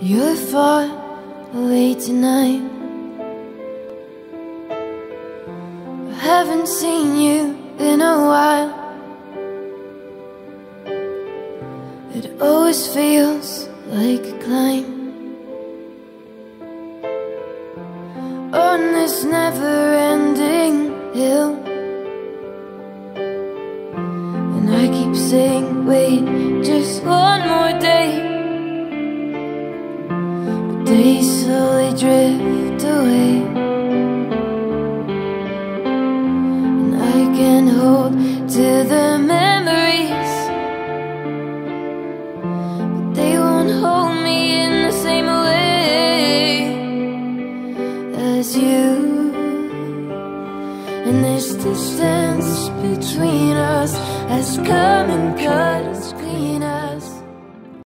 You're far away tonight. I haven't seen you in a while. It always feels like a climb on this never ending hill. And I keep saying, wait, just one more day. Slowly drift away. And I can hold to the memories. But they won't hold me in the same way as you. And this distance between us has come and gone.